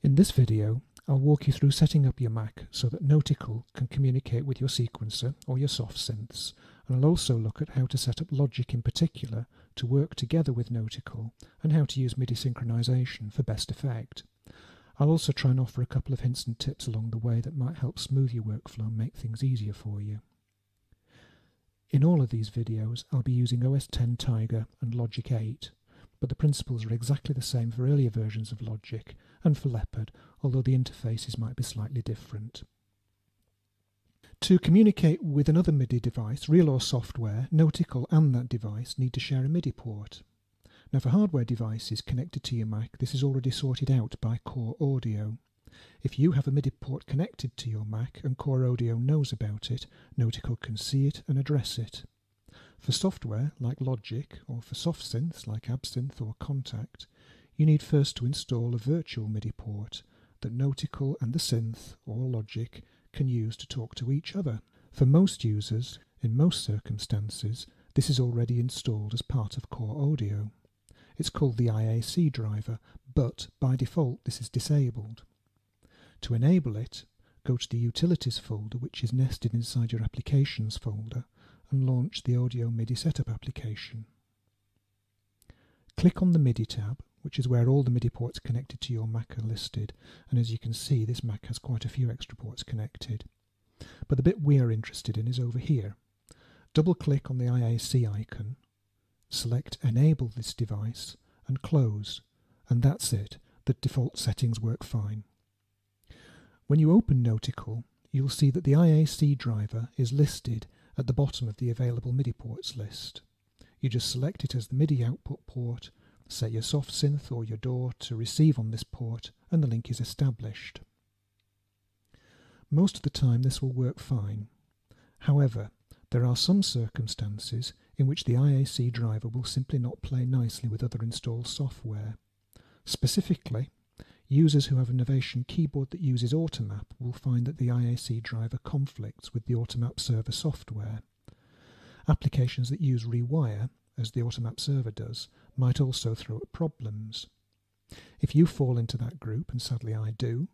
In this video, I'll walk you through setting up your Mac so that noatikl can communicate with your sequencer or your soft synths, and I'll also look at how to set up Logic in particular to work together with noatikl and how to use MIDI synchronization for best effect. I'll also try and offer a couple of hints and tips along the way that might help smooth your workflow and make things easier for you. In all of these videos, I'll be using OS X Tiger and Logic 8, but the principles are exactly the same for earlier versions of Logic and for Leopard, although the interfaces might be slightly different. To communicate with another MIDI device, real or software, noatikl and that device need to share a MIDI port. Now for hardware devices connected to your Mac, this is already sorted out by Core Audio. If you have a MIDI port connected to your Mac and Core Audio knows about it, noatikl can see it and address it. For software like Logic or for soft synths like Absynth or Kontakt, you need first to install a virtual MIDI port that noatikl and the synth or Logic can use to talk to each other. For most users, in most circumstances, this is already installed as part of Core Audio. It's called the IAC driver, but by default this is disabled. To enable it, go to the Utilities folder which is nested inside your Applications folder and launch the Audio MIDI Setup application. Click on the MIDI tab, which is where all the MIDI ports connected to your Mac are listed, and as you can see this Mac has quite a few extra ports connected. But the bit we are interested in is over here. Double click on the IAC icon, select Enable this device and close, and that's it, the default settings work fine. When you open noatikl, you'll see that the IAC driver is listed at the bottom of the available MIDI ports list. You just select it as the MIDI output port, set your soft synth or your DAW to receive on this port, and the link is established. Most of the time this will work fine. However, there are some circumstances in which the IAC driver will simply not play nicely with other installed software. Specifically, users who have a Novation keyboard that uses Automap will find that the IAC driver conflicts with the Automap server software. Applications that use Rewire, as the Automap server does, might also throw up problems. If you fall into that group, and sadly I do,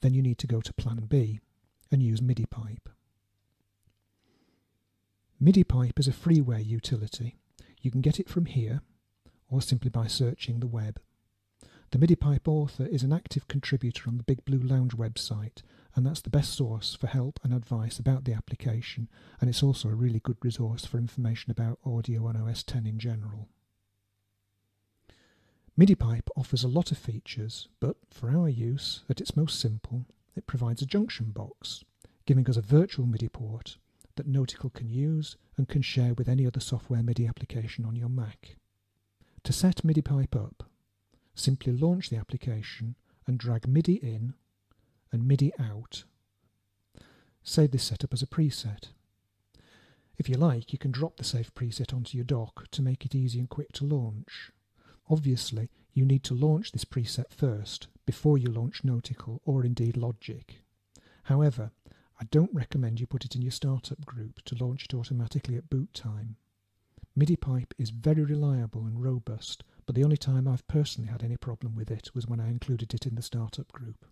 then you need to go to Plan B and use MidiPipe. MIDI pipe is a freeware utility. You can get it from here or simply by searching the web. The MidiPipe author is an active contributor on the Big Blue Lounge website and that's the best source for help and advice about the application and it's also a really good resource for information about audio on OS X in general. MidiPipe offers a lot of features but for our use, at its most simple, it provides a junction box giving us a virtual MIDI port that noatikl can use and can share with any other software MIDI application on your Mac. To set MidiPipe up, simply launch the application and drag MIDI in and MIDI out. Save this setup as a preset. If you like, you can drop the saved preset onto your dock to make it easy and quick to launch. Obviously, you need to launch this preset first before you launch noatikl or indeed Logic. However, I don't recommend you put it in your startup group to launch it automatically at boot time. MidiPipe is very reliable and robust, but the only time I've personally had any problem with it was when I included it in the startup group.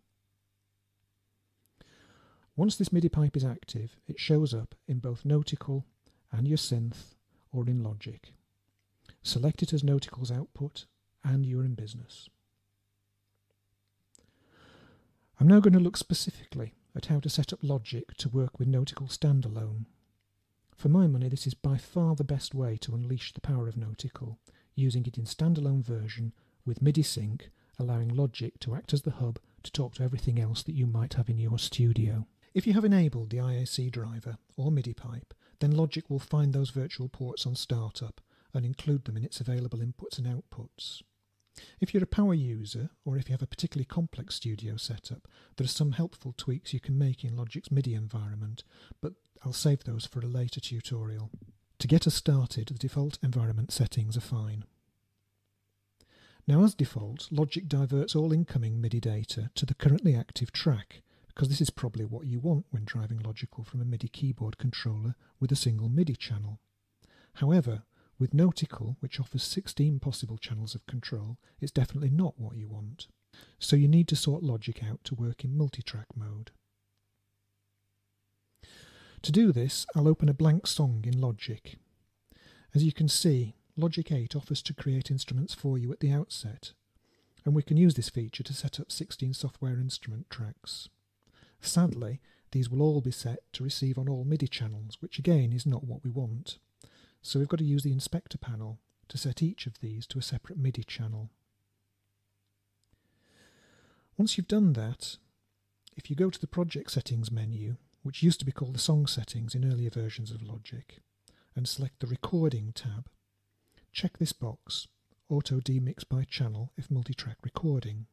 Once this MidiPipe is active, it shows up in both noatikl and your synth or in Logic. Select it as noatikl's output and you're in business. I'm now going to look specifically at how to set up Logic to work with noatikl standalone. For my money, this is by far the best way to unleash the power of noatikl, using it in standalone version with MIDI sync, allowing Logic to act as the hub to talk to everything else that you might have in your studio. If you have enabled the IAC driver or MidiPipe, then Logic will find those virtual ports on startup and include them in its available inputs and outputs. If you're a power user, or if you have a particularly complex studio setup, there are some helpful tweaks you can make in Logic's MIDI environment, but I'll save those for a later tutorial. To get us started, the default environment settings are fine. Now as default, Logic diverts all incoming MIDI data to the currently active track, because this is probably what you want when driving Logical from a MIDI keyboard controller with a single MIDI channel. However, with noatikl, which offers 16 possible channels of control, it's definitely not what you want. So you need to sort Logic out to work in multitrack mode. To do this, I'll open a blank song in Logic. As you can see, Logic 8 offers to create instruments for you at the outset, and we can use this feature to set up 16 software instrument tracks. Sadly, these will all be set to receive on all MIDI channels, which again is not what we want. So we've got to use the inspector panel to set each of these to a separate MIDI channel. Once you've done that, if you go to the project settings menu, which used to be called the song settings in earlier versions of Logic, and select the recording tab, check this box, auto demix by channel if multitrack recording.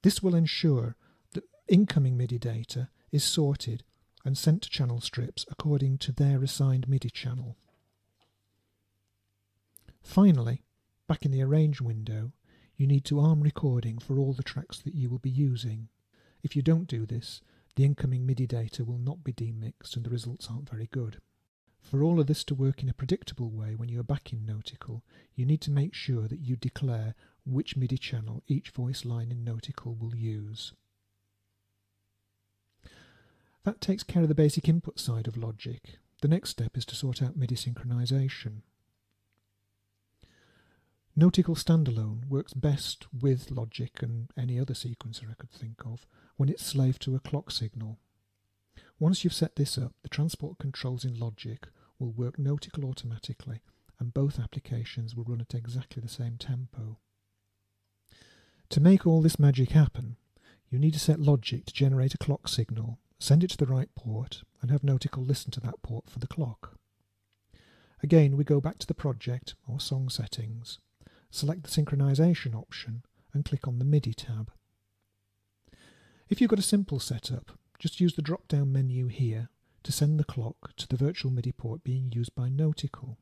This will ensure that incoming MIDI data is sorted and sent to channel strips according to their assigned MIDI channel. Finally, back in the Arrange window, you need to arm recording for all the tracks that you will be using. If you don't do this, the incoming MIDI data will not be demixed and the results aren't very good. For all of this to work in a predictable way when you are back in noatikl, you need to make sure that you declare which MIDI channel each voice line in noatikl will use. That takes care of the basic input side of Logic. The next step is to sort out MIDI synchronization. noatikl standalone works best with Logic and any other sequencer I could think of when it's slave to a clock signal. Once you've set this up, the transport controls in Logic will work noatikl automatically and both applications will run at exactly the same tempo. To make all this magic happen, you need to set Logic to generate a clock signal, send it to the right port, and have noatikl listen to that port for the clock. Again, we go back to the project or song settings select the synchronization option and click on the MIDI tab. If you've got a simple setup, just use the drop down menu here to send the clock to the virtual MIDI port being used by noatikl.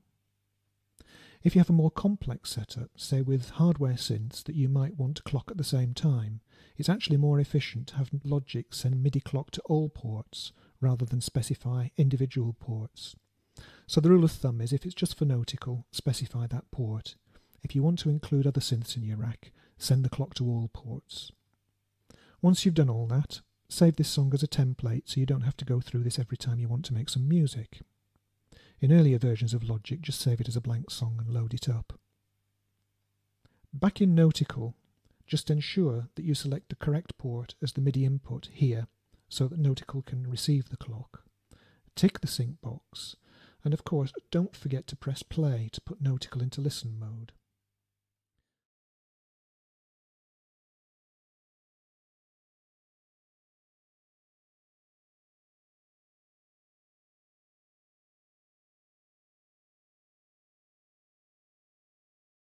If you have a more complex setup, say with hardware synths that you might want to clock at the same time, it's actually more efficient to have Logic send MIDI clock to all ports rather than specify individual ports. So the rule of thumb is if it's just for noatikl, specify that port. If you want to include other synths in your rack, send the clock to all ports. Once you've done all that, save this song as a template so you don't have to go through this every time you want to make some music. In earlier versions of Logic, just save it as a blank song and load it up. Back in noatikl, just ensure that you select the correct port as the MIDI input here so that noatikl can receive the clock. Tick the sync box, and of course don't forget to press play to put noatikl into listen mode.